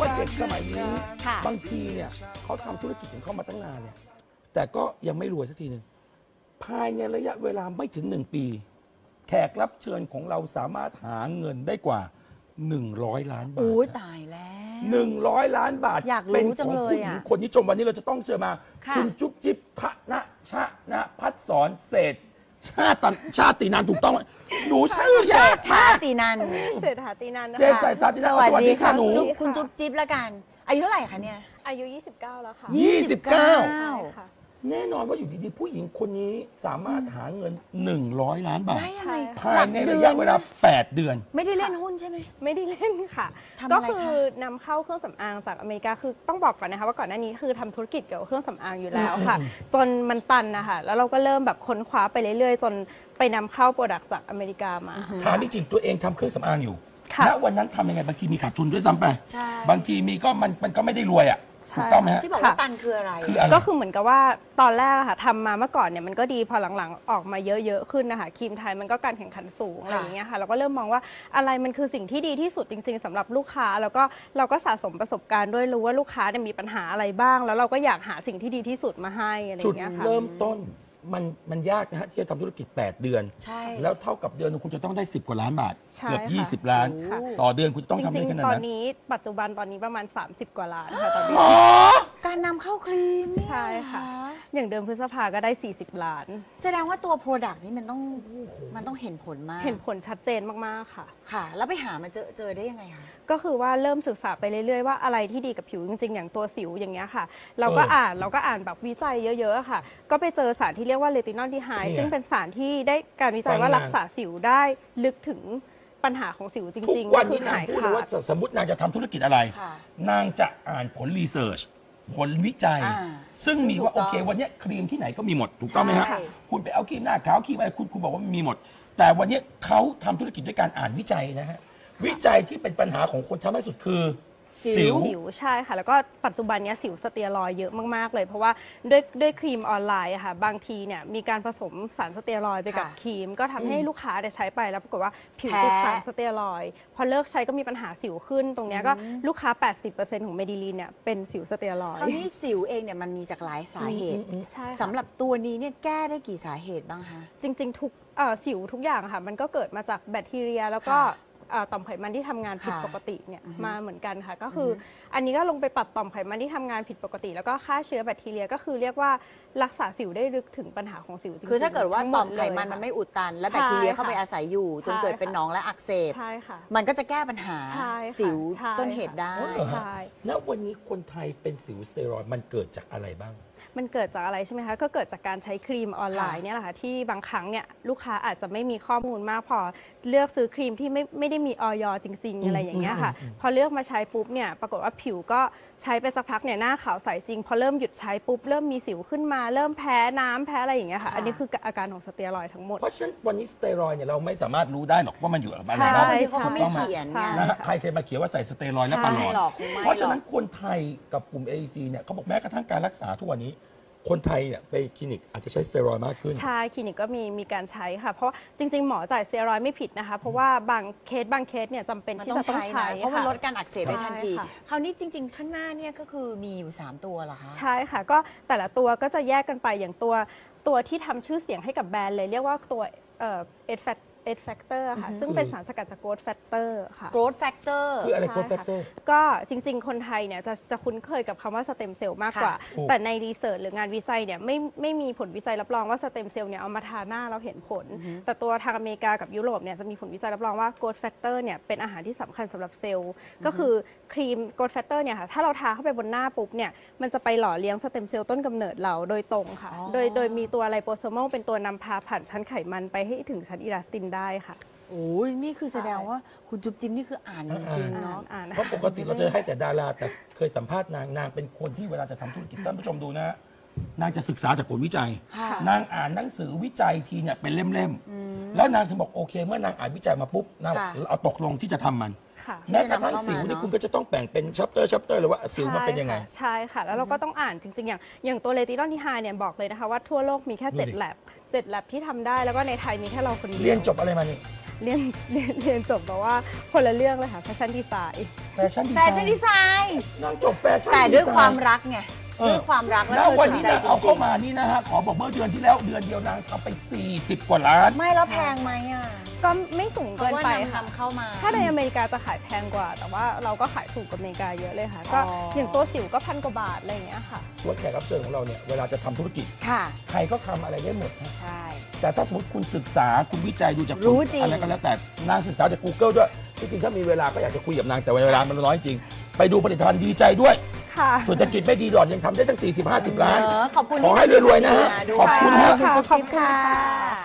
ว่าเด็กสมัยนี้ค่ะบางทีเนี่ยเขาทำธุรกิจของเขามาตั้งนานเนี่ย แต่ก็ยังไม่รวยสักทีหนึ่งภายในระยะเวลาไม่ถึงหนึ่งปี แขกรับเชิญของเราสามารถหาเงินได้กว่า 100 ล้านบาทอู้ตายแล้ว หนึ่งร้อยล้านบาทอยากรู้เป็นจัขงองเลยผู้หญิงอะคนนี้จมวันนี้เราจะต้องเชิญมาค่ะ ณจุ๊บจิ๊บทะนะชะนะพัดสอนเศษชาติชาตินานถูกต้องไหม หนูชื่อยากท่ามาก ตีนันเศรษฐาตีนันนะเจ๊คะ ใส่ตาที่สนั่นวัสสวัสดีดีค่ะค่ะหนู จุ๊บคุณจุ๊บจิ๊บละกัน อายุเท่าไหร่คะเนี่ย อายุ 29 แล้วค่ะยี่สิบเก้า ใช่ค่ะ แน่นอนว่าอยู่ดีๆผู้หญิงคนนี้สามารถหาเงิน 100 ล้านบาท ได้ยังไงใช่ภายในระยะเวลา 8 เดือน ไม่ได้เล่นหุ้นใช่ไหม ไม่ได้เล่นค่ะ ทำก็อะไรคะคือนำเข้าเครื่องสำอางจากอเมริกาคือต้องบอกก่อนนะคะ ว่าก่อนหน้านี้คือทำธุรกิจเกี่ยวกับเครื่องสำอางอยู่แล้วค่ะอืมจนมันตันนะคะแล้วเราก็เริ่มแบบค้นคว้าไปเรื่อยๆ จนไปนำเข้า product จากอเมริกามา ถามจริงๆตัวเองทำเครื่องสำอางอยู่ค่ะ ณวันนั้นทำยังไงบางทีมีขาดทุนด้วยซ้ำไป ใช่ บางทีมีก็มันมันก็ไม่ได้รวยอะ ใช่ ถูกต้องไหมฮะ ที่บอกว่าค่ะ ตันคืออะไร คืออะไร ก็คือเหมือนกับว่าตอนแรกอะค่ะทำมาเมื่อก่อนเนี่ยมันก็ดีพอหลังๆออกมาเยอะๆขึ้นนะคะครีมไทยมันก็การแข่งขันสูงอะไรอย่างเงี้ยค่ะเราก็เริ่มมองว่าอะไรมันคือสิ่งที่ดีที่สุดจริง ๆสำหรับลูกค้า แล้วก็เราก็สะสมประสบการณ์ด้วยรู้ว่าลูกค้าเนี่ยมีปัญหาอะไรบ้าง แล้วเราก็อยากหาสิ่งที่ดีที่สุดมาให้อะไรอจุดย่างเงี้ยค่ะ เริ่มต้น มันมันยากนะฮะที่จะทำธุรกิจ 8 เดือน ใช่แล้วเท่ากับเดือนหนึงคุณจะต้องได้ 10 กว่าล้านบาท ใช่เกือบค่ะ20ล้าน ค่ะ ต่อเดือนคุณจะต้องจทำริได้งขนาดๆ ตอนนั้นนี้ปัจจุบันตอนนี้ประมาณ 30 กว่าล้านค่ะตอนนี้อ๋อ การนำเข้าครีมเนี่ยใช่ค่ะอย่างเดือนพฤษภาก็ได้ 40 ล้าน แสดงว่าตัว product นี้มันต้องมันต้องเห็นผลมากเห็นผลชัดเจนมาก ๆ ค่ะ ค่ะ แล้วไปหามาเจอเจอได้ยังไงคะ ก็คือว่าเริ่มศึกษาไปเรื่อยๆว่าอะไรที่ดีกับผิวจริงๆ อย่างตัวสิวอย่างเงี้ยค่ะ เราก็เอออ่อ่านเราก็อ่านแบบวิจัยเยอะๆค่ะ ก็ไปเจอสารที่เรียกว่าเลตินอลดีไฮเนี่ยซึ่งเป็นสารที่ได้การวิจัยฟังว่ามารัรักษาสิวได้ลึกถึงปัญหาของสิวจทุกริงๆวันก็คืนี้อนางหายพูดเลยขาว่าด สมมตินางจะทำธุรกิจอะไร ค่ะ นางจะอ่านผลรีเสิร์ช ผลวิจัย อ่าซึ่งมีว่า ถูโอกต้องเค วันเนี้ยครีมที่ไหนก็มีหมดถูกต้องไหมฮะใช่ คุณไปเอาครีมหน้าขาวครีมอะไรคุณคุณบอกว่ามันมีหมด แต่วันเนี้ยเขาทำธุรกิจด้วยการอ่านวิจัยนะฮะวิจัยที่เป็นปัญหาของคนทำให้สุดคือ สิว สิวใช่ค่ะ แล้วก็ปัจจุบันเนี้ยสิวสเตียรอยด์เยอะมากๆเลย เพราะว่าด้วยด้วยครีมออนไลน์อะค่ะ บางทีเนี่ยมีการผสมสารสเตียรอยด์ไปกับค่ะครีม ก็ทำให้ลูกค้าได้ใช้ไปแล้วปรากฏว่าผิวแพ้ติดสารสเตียรอยด์พอเลิกใช้ก็มีปัญหาสิวขึ้นตรงเนี้ยก็ลูกค้า 80%ของเมดิลีนเนี่ยเป็นสิวสเตียรอยด์คราวนี้สิวเองเนี่ยมันมีจากหลายสาเหตุใช่ค่ะ สำหรับตัวนี้เนี่ยแก้ได้กี่สาเหตุบ้างคะ จริงๆ ทุกเอ่อสิวทุกอย่างอะค่ะ มันก็เกิดมาจากแบคทีเรีย แล้วก็ค่ะ เอ่อต่อมไขมันที่ทำงานผิดค่ะปกติเนี่ยอือฮึมาเหมือนกันค่ะ ก็คือออฮึอันนี้ก็ลงไปปรับต่อมไขมันที่ทำงานผิดปกติ แล้วก็ฆ่าเชื้อแบคทีเรียก็คือเรียกว่ารักษาสิวได้ลึกถึงปัญหาของสิวจริงๆคือถ้าเกิดว่าทั้งหต่อมไขเลยมันค่ะ มันไม่อุดตัน และใช่แบคทีเรียค่ะเข้าไปอาศัยอยู่ จนใช่เกิดเป็นค่ะหนองและอักเสบ ใช่ค่ะ มันก็จะแก้ปัญหาใช่ค่ะสิวใช่ต้นเหตุได้อ๋อเหรอฮะใช่ ณวันนี้คนไทยเป็นสิวสเตียรอยด์มันเกิดจากอะไรบ้าง มันเกิดจากอะไรใช่ไหมคะก็เกิดจากการใช้ครีมออนไลน์ค่ะเนี่ยแหละค่ะที่บางครั้งเนี่ยลูกค้าอาจจะไม่มีข้อมูลมากพอเลือกซื้อครีมที่ไม่ไม่ได้มีอย.จริง ๆ อะไรอย่างเงี้ยค่ะอืมอืมพอเลือกมาใช้ปุ๊บเนี่ยปรากฏว่าผิวก็ใช้ไปสักพักเนี่ยหน้าขาวใสจริง พอเริ่มหยุดใช้ปุ๊บเริ่มมีสิวขึ้นมา เริ่มแพ้น้ำแพ้อะไรอย่างเงี้ยค่ะค่ะอันนี้คืออาการของสเตียรอยด์ทั้งหมดเพราะฉะนั้นวันนี้สเตียรอยด์เนี่ยเราไม่สามารถรู้ได้หรอกว่ามันอยู่กับอะไรใช่บ้างบางทีเขาก็ไม่ถูกต้องไหมเขียนใช่ไงนะฮะใครเคยมาเขียนว่าใส่สเตียรอยด์และปลาหลไม่อดหรอกคงไม่เพราะฉะนั้นหรอกคนไทยกับกลุ่ม AEC เนี่ยเขาบอกแม้กระทั่งการรักษาทุกวันนี้ คนไทยเนี่ยไปคลินิกอาจจะใช้สเตียรอยด์มากขึ้น ใช่คลินิกก็มีมีการใช้ค่ะ เพราะจริง ๆ หมอจ่ายสเตียรอยด์ไม่ผิดนะคะ เพราะว่าบางเคสบางเคสเนี่ยจำเป็นมันที่ต้องจะต้องใช้ใช้นะเพราะมันค่ลดการอักเสบได้ทันทีใช่ค่ะคราวนี้จริง ๆ ข้างหน้าเนี่ยก็คือมีอยู่ 3 ตัวเหรอคะ ใช่ค่ะ ก็แต่ละตัวก็จะแยกกันไปอย่างตัวตัวที่ทำชื่อเสียงให้กับแบรนด์เลย เรียกว่าตัวเอ่อ X Fac X Factor ค่ะอือฮึซึ่งเป็นสารสกัดจาก growth factor ค่ะ growth factor คืออะไรใช่ growth factor ค่ะ ก็จริงๆ คนไทยเนี่ยจะจะคุ้นเคยกับคำว่าสเต็มเซลล์มากกว่า ค่ะถูกแต่ใน research หรืองานวิจัยเนี่ยไม่ไม่มีผลวิจัยรับรองว่าสเต็มเซลล์เนี่ยเอามาทาหน้าเราเห็นผลอือฮึแต่ตัวทางอเมริกากับยุโรปเนี่ยจะมีผลวิจัยรับรองว่า growth factor เนี่ยเป็นอาหารที่สำคัญสำหรับเซลล์ ก็คือครีม growth factor เนี่ยค่ะถ้าเราทาเข้าไปบนหน้าปุ๊บเนี่ยมันจะไปหล่อเลี้ยงสเต็มเซลล์ต้นกำเนิดเราโดยตรงค่ะอ๋อโดยโดยมีตัว liposomal เป็นตัวนำพาผ่านชั้นไขมันไปให้ถึงชั้นอิลาสตินได้ค่ะ โอ้ยนี่คือแสดงว่าคุณจุ๊บจิ๊บนี่คืออ่านจริงๆอ่าเนาะนอ่านเพราะปกติเราจะให้แต่ดาราแต่เคยสัมภาษณ์นางนางเป็นคนที่เวลาจะทำธุรกิจท่านผู้ชมดูนะฮะนางจะศึกษาจากผลวิจัย ค่ะนางอ่านหนังสือวิจัยทีเนี่ยเป็นเล่มๆแล้วนางถึงบอกโอเค เมื่อนางอ่านวิจัยมาปุ๊บนางบอกค่ะ เอาตกลงที่จะทำมันค่ะที่ แม้จะกระทั่งนำเข้ามาสิวนี่เนอะคุณก็จะต้องแบ่งเป็นชัปเตอร์ชัปเตอร์เลยว่าสิวมันเป็นยังไง ใช่ค่ะใช่ค่ะแล้วเราก็ต้องอ่านจริง ๆ อย่างอย่างตัวเลตินอลที่ไฮเนี่ยบอกเลยนะคะว่าทั่วโลกมีแค่ดูดิ7แลบเจ็ดแลบที่ทำได้แล้วก็ในไทยมีแค่เราคนเดียวเรียนจบอะไรมานี่เรียนเรียนเรียนจบแบบว่าคนละเรื่องเลยค่ะแฟชั่นดีไซน์แฟชั่นดีแฟชั่นดีไซน์นางจบแฟชั่นแต่ด้วยไซน์ความรักไงเออ ด้วยความรักแล้วเธอวันนี้สใจนางเอาจริเข้างมานี่นะฮะขอบอกเมื่อเดือนที่แล้วเดือนเดียวนางทำไป 40 กว่าล้าน ๆ ไม่แล้วแพงไหมอะก็ไม่สูงเพเกิราะนว่าไปนำค่ะนำเข้ามา ถ้าในอเมริกาจะขายแพงกว่า แต่ว่าเราก็ขายถูกกว่าอเมริกาเยอะเลยค่ะ ก็อ๋ออ อย่างตัวสิวก็พันกว่าบาทอะไรอย่างเงี้ยค่ะ ว่าแขกรับเชิญของเราเนี่ยเวลาจะทำธุรกิจ ค่ะใครก็ทำอะไรได้หมดฮะใช่ แต่ถ้าสมมติคุณศึกษาคุณวิจัยดูจากรู้จริง อะไรก็แล้วแต่นางศึกษาจาก Google ด้วยที่จริงถ้ามีเวลาก็อยากจะคุยกับนางแต่เวลามันน้อยจริง ไปดูผลิตภัณฑ์ดีใจด้วย ค่ะเศรษฐกิจไม่ดีหล่อนยังทำได้ตั้ง 40-50 ล้าน เออขอบคุณขอให้รวยๆนะฮะที่ขอบคุณฮะ ขอบคุณขอบคุณค่ะค่ะ